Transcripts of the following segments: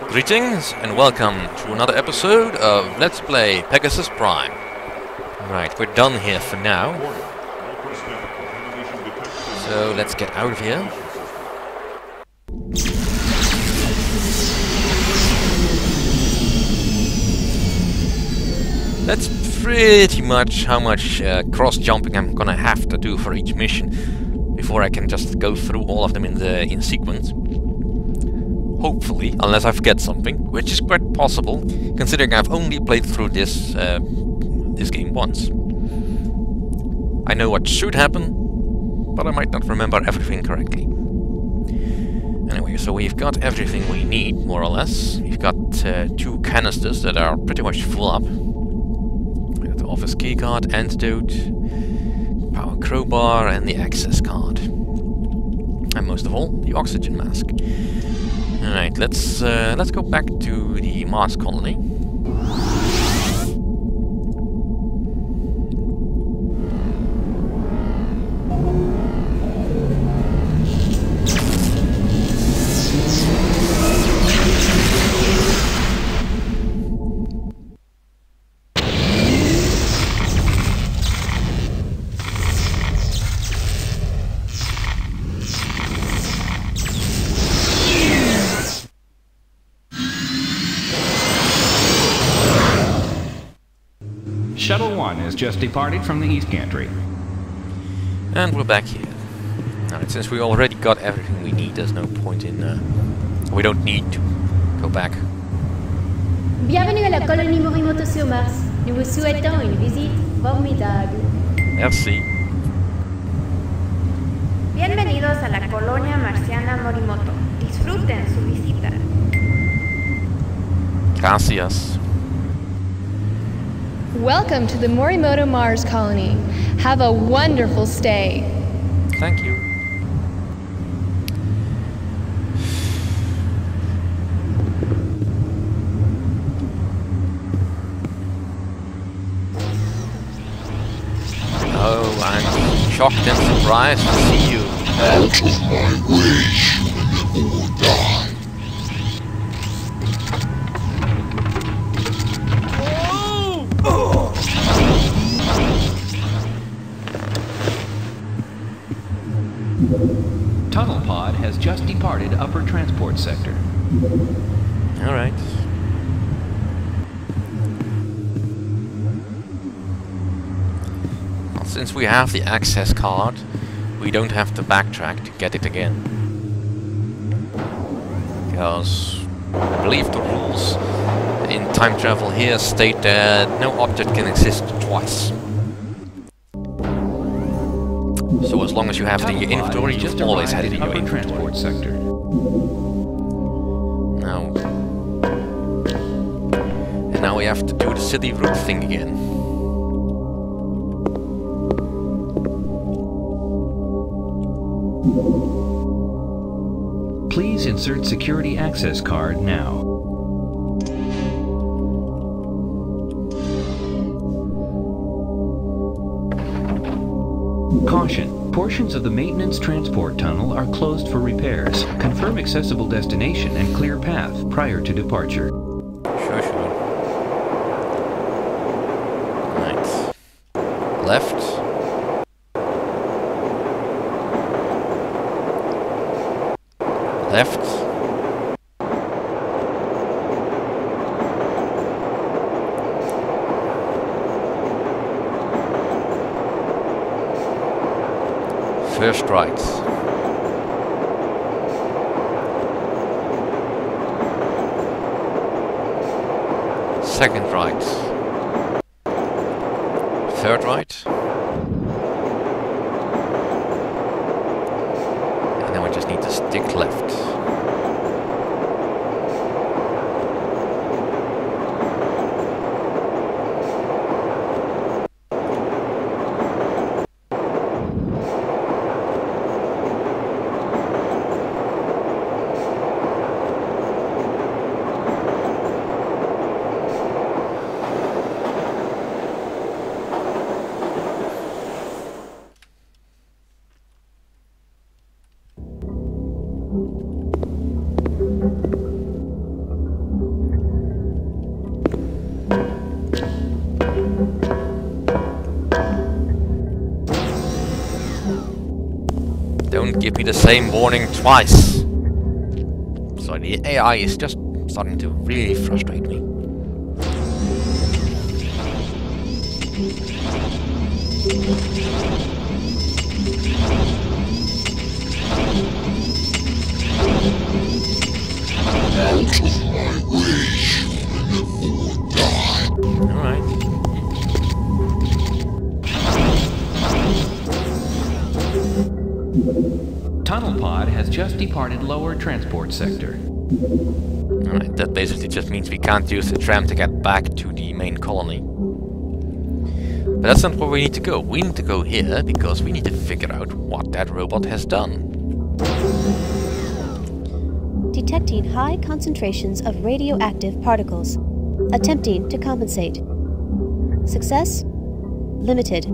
Greetings and welcome to another episode of Let's Play Pegasus Prime. Right, we're done here for now. So let's get out of here. That's pretty much how much uh, cross-jumping I'm gonna have to do for each mission before I can just go through all of them in the in sequence. Hopefully, unless I forget something, which is quite possible, considering I've only played through this uh, this game once. I know what should happen, but I might not remember everything correctly. Anyway, so we've got everything we need, more or less. We've got uh, two canisters that are pretty much full up. We got the office keycard, antidote, power crowbar, and the access card. And most of all, the oxygen mask. Alright, let's uh, let's go back to the Mars colony. Has just departed from the East Gantry. And we're back here. Alright, since we already got everything we need, there's no point in... Uh, we don't need to go back. Bienvenue à la colonie Morimoto sur Mars. Nous vous souhaitons une visite formidable. Merci. Bienvenidos a la colonia marciana Morimoto. Disfruten su visita. Gracias. Welcome to the Morimoto Mars colony. Have a wonderful stay. Thank you. Oh, I'm shocked and surprised to see you. Out of my way, has just departed upper transport sector. Alright. Well, since we have the access card, we don't have to backtrack to get it again. Because I believe the rules in time travel here state that no object can exist twice. Long as you have it in your inventory, you just always had arrived it in at your inventory. transport sector. Now... And now we have to do the city route thing again. Please insert security access card now. Caution. Portions of the maintenance transport tunnel are closed for repairs. Confirm accessible destination and clear path prior to departure. Sure, sure. Right. Left. Left. First right. Second right. Third right. And then we just need to stick left. Give me the same warning twice. So the AI is just starting to really frustrate me. Out of my way, human, or die. Alright. Tunnel pod has just departed lower transport sector. Alright, that basically just means we can't use the tram to get back to the main colony. But that's not where we need to go. We need to go here because we need to figure out what that robot has done. detecting high concentrations of radioactive particles, attempting to compensate. Success? Limited.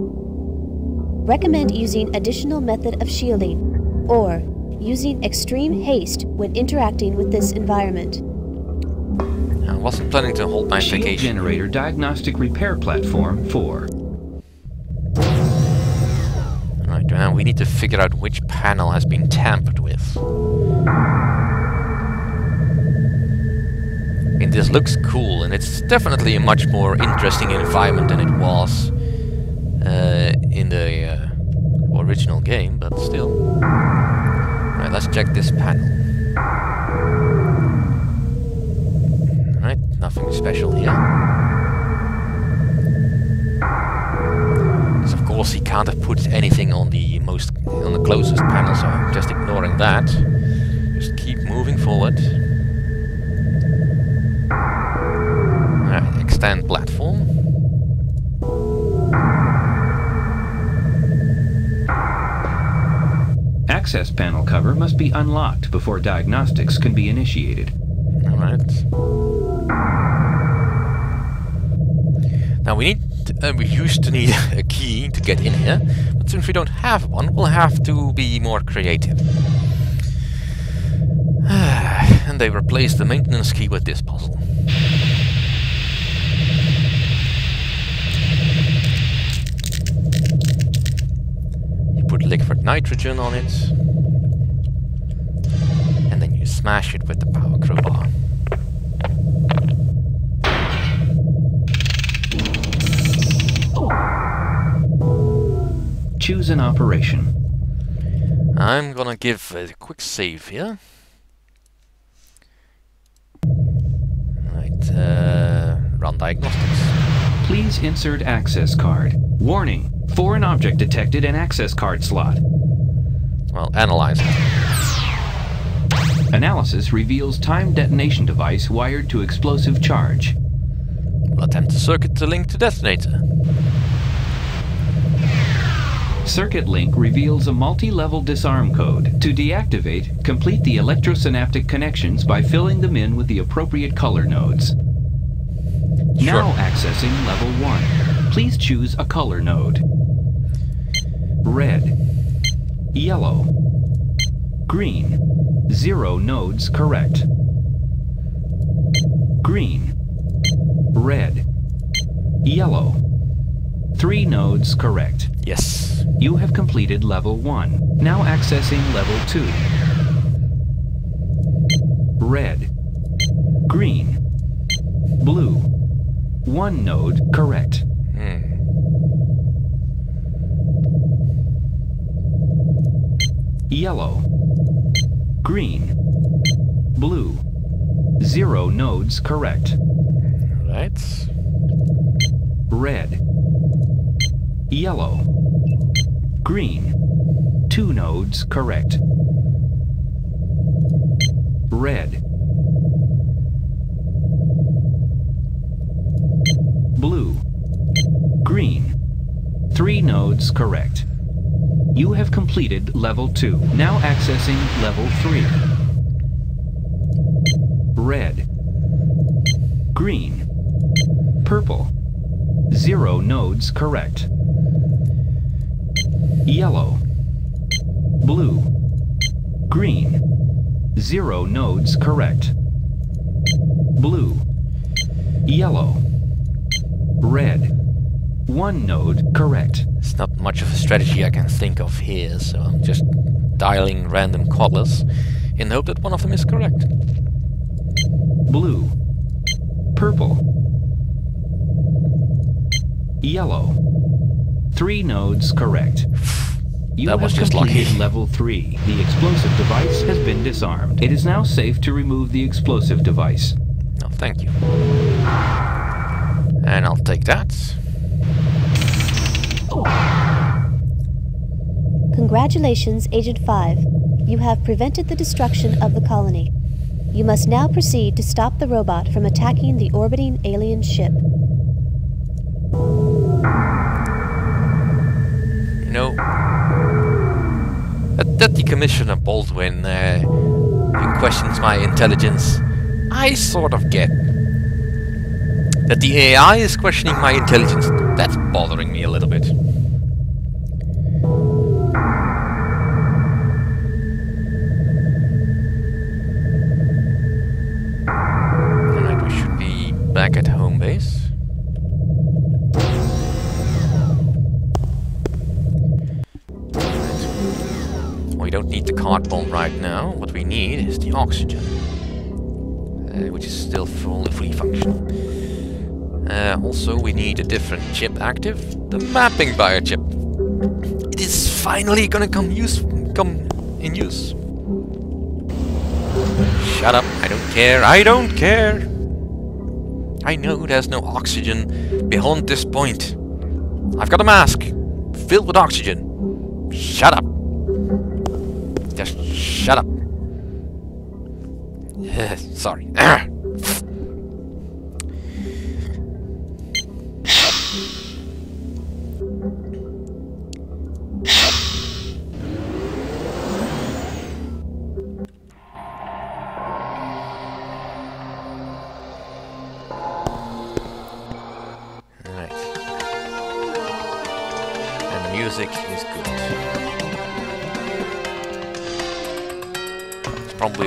Recommend using additional method of shielding or using extreme haste when interacting with this environment. I wasn't planning to hold my Shield vacation. generator diagnostic repair platform 4. Right, now we need to figure out which panel has been tampered with. And this looks cool, and it's definitely a much more interesting environment than it was uh, in the uh, original game, but still. Right, let's check this panel. Alright, nothing special here. Because of course he can't have put anything on the most on the closest panel, so I'm just ignoring that. Just keep moving forward. Panel cover must be unlocked before diagnostics can be initiated. Alright. Now we need, uh, we used to need a key to get in here, but since we don't have one, we'll have to be more creative. and they replaced the maintenance key with this puzzle. You put liquid nitrogen on it, smash it with the power crowbar. Choose an operation. I'm gonna give a quick save here. Right, uh, run diagnostics. Please insert access card. Warning! Foreign object detected in access card slot. Well, analyze it. Analysis reveals time detonation device wired to explosive charge. We'll attempt to circuit the link to detonator. Circuit link reveals a multi-level disarm code. To deactivate, complete the electrosynaptic connections by filling them in with the appropriate color nodes. Now accessing level 1. Please choose a color node. Red. Yellow. Green. Zero nodes correct. Green. Red. Yellow. Three nodes correct. Yes. You have completed level 1. Now accessing level 2. Red. Green. Blue. One node correct. Hmm. Yellow. Green. Blue. Zero nodes correct. Right. Red. Yellow. Green. Two nodes correct. Red. Blue. Green. Three nodes correct. You have completed level 2. Now accessing level 3. Red. Green. Purple. Zero nodes correct. Yellow. Blue. Green. Zero nodes correct. Blue. Yellow. Red. One node correct. Not much of a strategy I can think of here, so I'm just dialing random colors in the hope that one of them is correct. Blue. Purple. Yellow. Three nodes correct. You That was just lucky. level 3. The explosive device has been disarmed. It is now safe to remove the explosive device. No, thank you. And I'll take that. Congratulations, Agent 5. You have prevented the destruction of the colony. You must now proceed to stop the robot from attacking the orbiting alien ship. You know, that, the Commissioner Baldwin uh, questions my intelligence, I sort of get. That the AI is questioning my intelligence, that's bothering me a little bit. We don't need the card bomb right now. What we need is the oxygen, uh, which is still fully free functional. Uh, also, we need a different chip active, the mapping biochip. It is finally gonna come use come in use. Shut up! I don't care. I don't care. I know there's no oxygen beyond this point. I've got a mask filled with oxygen. Shut up. Sorry.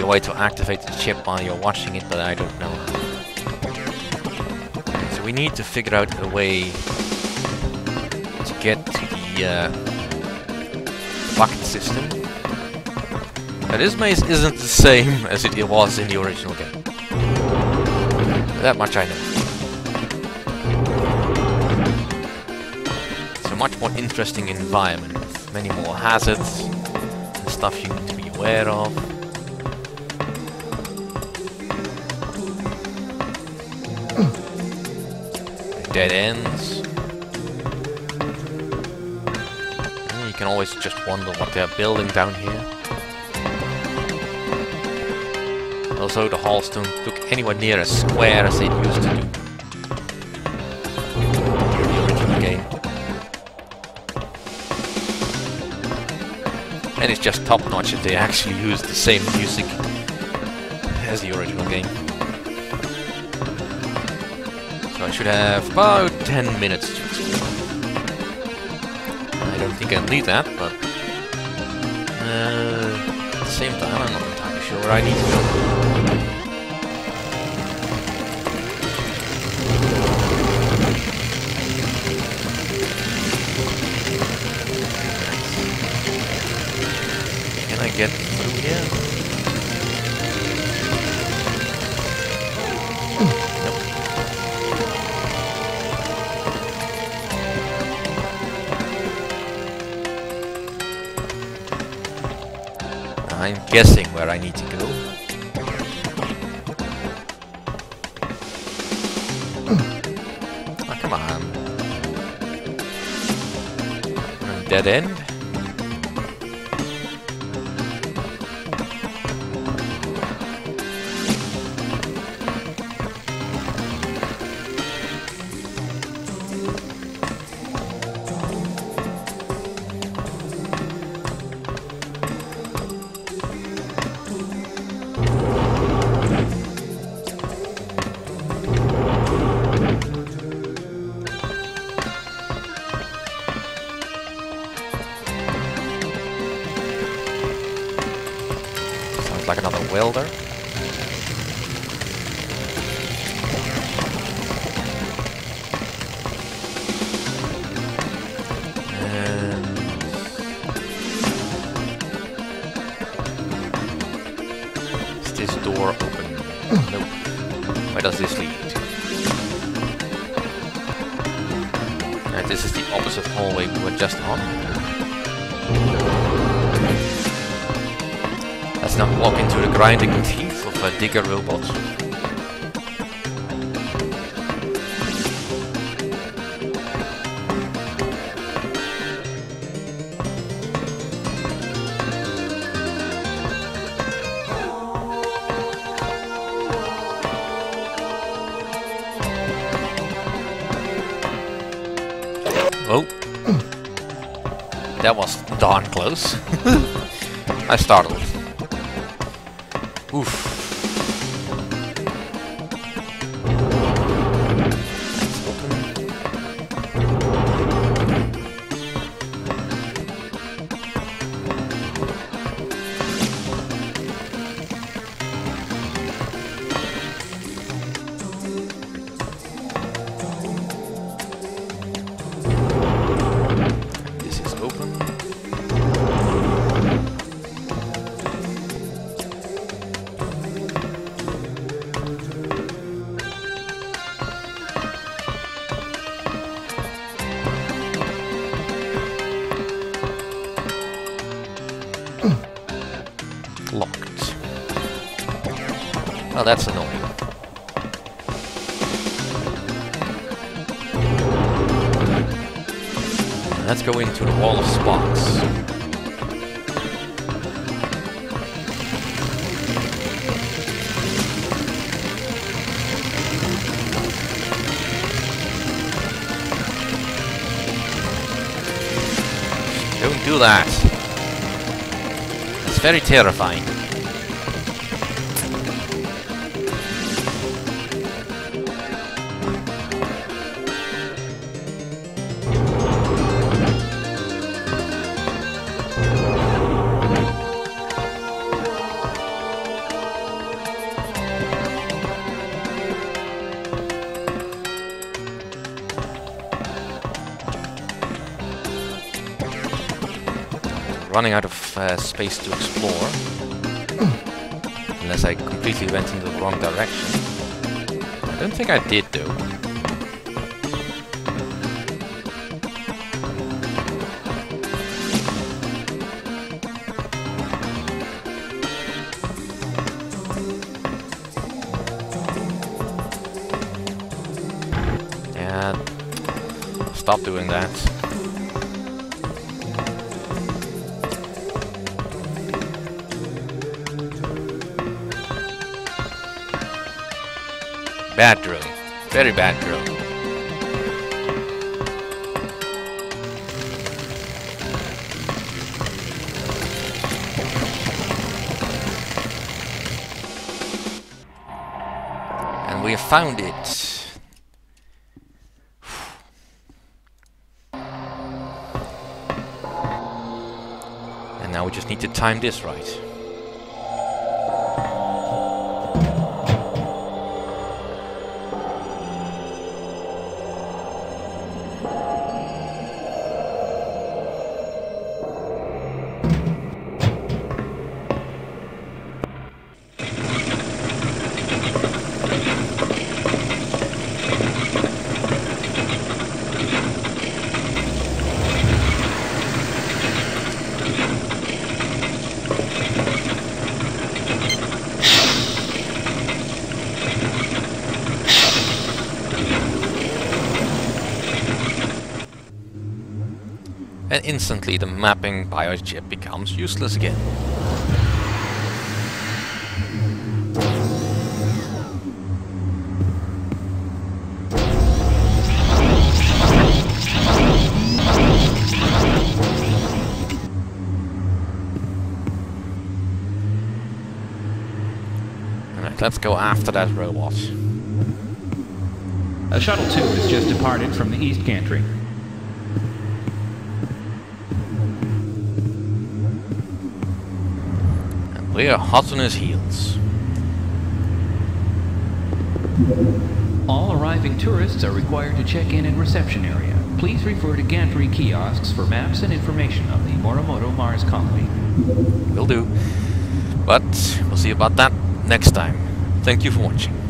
a way to activate the chip while you're watching it, but I don't know. So we need to figure out a way to get to the uh, bucket system. Now this maze isn't the same as it was in the original game. That much I know. It's a much more interesting environment many more hazards and stuff you need to be aware of. Dead ends. And You can always just wonder what they're building down here. Also, the halls don't look anywhere near as square as they used to do. And it's just top notch if they actually use the same music as the original game. I should have about 10 minutes. I don't think I'll need that, but uh, at the same time I'm not entirely sure where I need to go. Can I get through here? I'm guessing where I need to go. Oh, come on. Dead end? this door open? Nope. Where does this lead? Uh, this is the opposite hallway we were just on. Let's now walk into the grinding teeth of a digger robot. Oh. That was darn close. I startled. Oof. Oh, that's annoying. Let's go into the wall of sparks. Don't do that. It's very terrifying. Running out of uh, space to explore. Unless I completely went in the wrong direction. I don't think I did though. Yeah, stop doing that. Bad drill. Very bad drill. And we have found it. And now we just need to time this right. Instantly the mapping biochip becomes useless again. Alright, let's go after that robot. A Shuttle 2 has just departed from the East Gantry. And we're hot on his heels. All arriving tourists are required to check in at reception area. Please refer to gantry kiosks for maps and information on the Morimoto Mars colony. Will do. But we'll see about that next time. Thank you for watching.